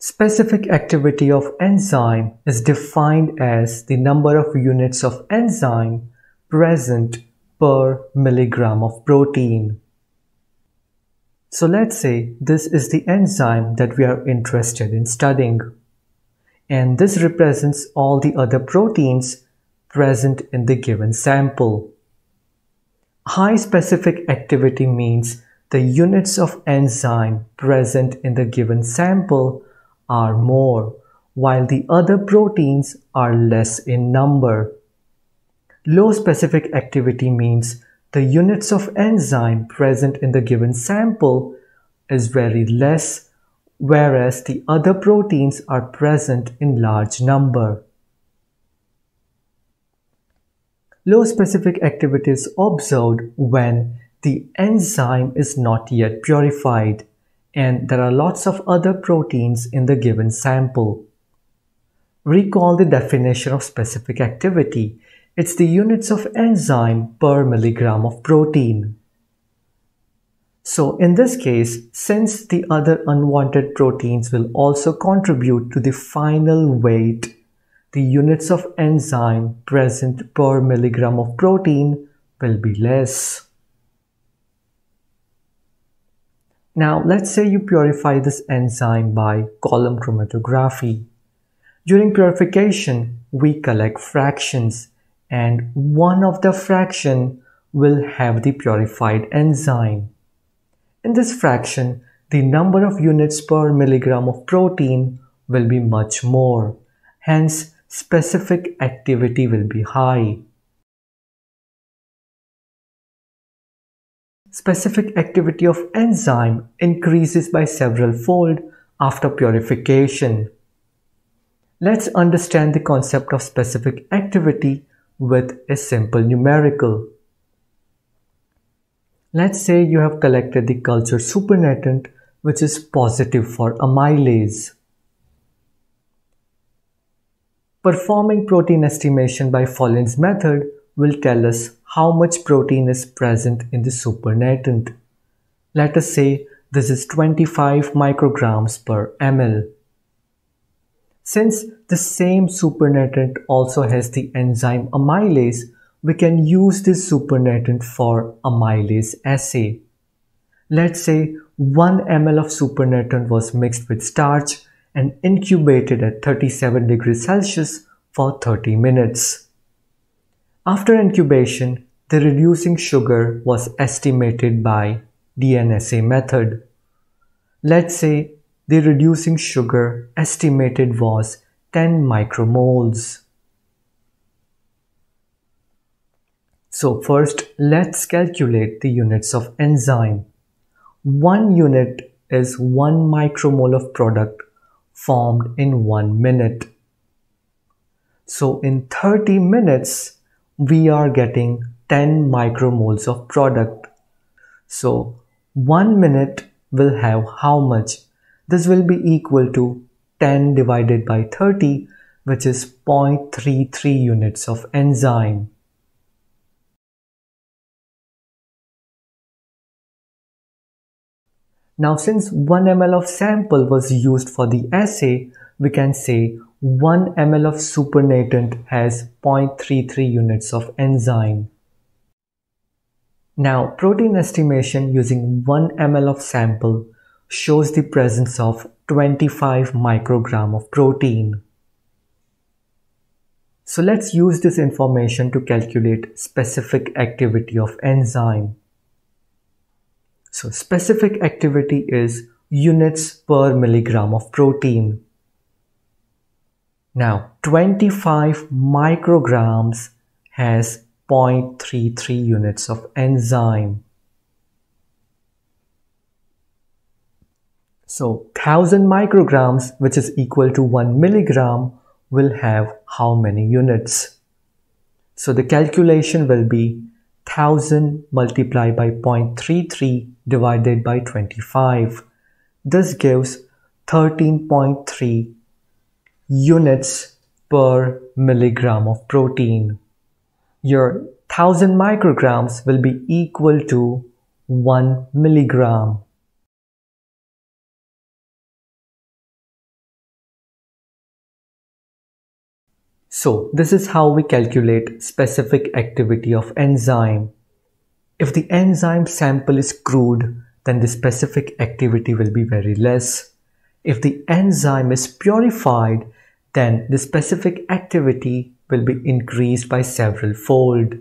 Specific activity of enzyme is defined as the number of units of enzyme present per milligram of protein. So let's say this is the enzyme that we are interested in studying. And this represents all the other proteins present in the given sample. High specific activity means the units of enzyme present in the given sample are more, while the other proteins are less in number. Low specific activity means the units of enzyme present in the given sample is very less, whereas the other proteins are present in large number. Low specific activity is observed when the enzyme is not yet purified and there are lots of other proteins in the given sample. Recall the definition of specific activity. It's the units of enzyme per milligram of protein. So in this case, since the other unwanted proteins will also contribute to the final weight, the units of enzyme present per milligram of protein will be less. Now let's say you purify this enzyme by column chromatography. During purification, we collect fractions and one of the fraction will have the purified enzyme. In this fraction, the number of units per milligram of protein will be much more. Hence, specific activity will be high. Specific activity of enzyme increases by several fold after purification. Let's understand the concept of specific activity with a simple numerical. Let's say you have collected the culture supernatant which is positive for amylase. Performing protein estimation by Folin's method will tell us how much protein is present in the supernatant. Let us say this is 25 micrograms per ml. Since the same supernatant also has the enzyme amylase, we can use this supernatant for amylase assay. Let's say 1 ml of supernatant was mixed with starch and incubated at 37 degrees Celsius for 30 minutes. After incubation, the reducing sugar was estimated by DNSA method. Let's say the reducing sugar estimated was 10 micromoles. So first, let's calculate the units of enzyme. One unit is 1 micromole of product formed in 1 minute. So in 30 minutes, we are getting 10 micromoles of product. So 1 minute will have how much? This will be equal to 10 divided by 30 which is 0.33 units of enzyme. Now since 1 ml of sample was used for the assay, we can say 1 ml of supernatant has 0.33 units of enzyme. Now, protein estimation using 1 ml of sample shows the presence of 25 microgram of protein. So let's use this information to calculate specific activity of enzyme. So specific activity is units per milligram of protein. Now 25 micrograms has 0.33 units of enzyme. So 1000 micrograms which is equal to 1 milligram will have how many units? So the calculation will be 1000 multiplied by 0.33 divided by 25. This gives 13.3 units per milligram of protein. Your 1000 micrograms will be equal to 1 milligram. So this is how we calculate specific activity of enzyme. If the enzyme sample is crude, then the specific activity will be very less. If the enzyme is purified, then the specific activity will be increased by several fold.